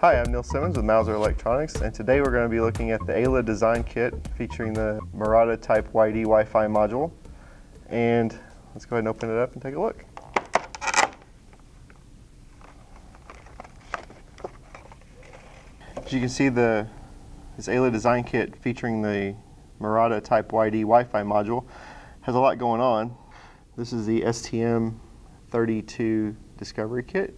Hi, I'm Neil Simmons with Mouser Electronics, and today we're going to be looking at the Ayla design kit featuring the Murata Type YD Wi-Fi module. And let's go ahead and open it up and take a look. As you can see, the this Ayla design kit featuring the Murata Type YD Wi-Fi module has a lot going on. This is the STM32 Discovery Kit.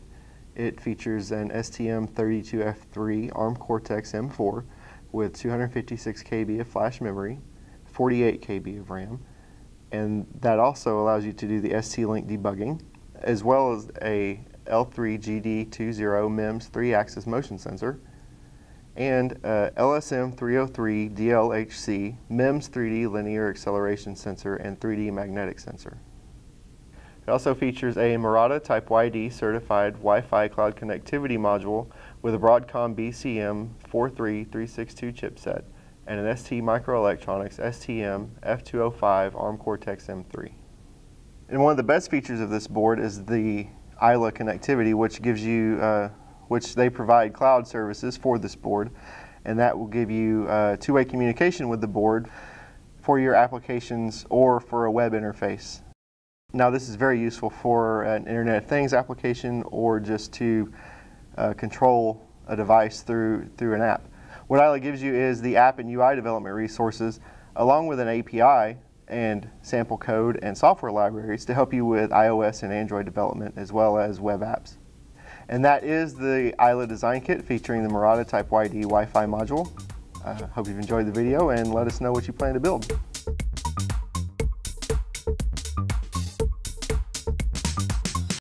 It features an STM32F3 ARM Cortex M4 with 256 KB of flash memory, 48 KB of RAM, and that also allows you to do the ST-Link debugging, as well as a L3GD20 MEMS 3-axis motion sensor, and uh, LSM303 DLHC MEMS 3D linear acceleration sensor and 3D magnetic sensor. It also features a Murata Type YD certified Wi-Fi cloud connectivity module with a Broadcom BCM 43362 chipset and an ST Microelectronics STM F205 ARM Cortex M3. And one of the best features of this board is the Ayla connectivity, which gives you uh, which they provide cloud services for this board, and that will give you uh, two-way communication with the board for your applications or for a web interface. Now this is very useful for an Internet of Things application or just to uh, control a device through, through an app. What Ayla gives you is the app and UI development resources along with an API and sample code and software libraries to help you with iOS and Android development as well as web apps. And that is the Ayla design kit featuring the Murata Type YD Wi-Fi module. I uh, hope you've enjoyed the video and let us know what you plan to build.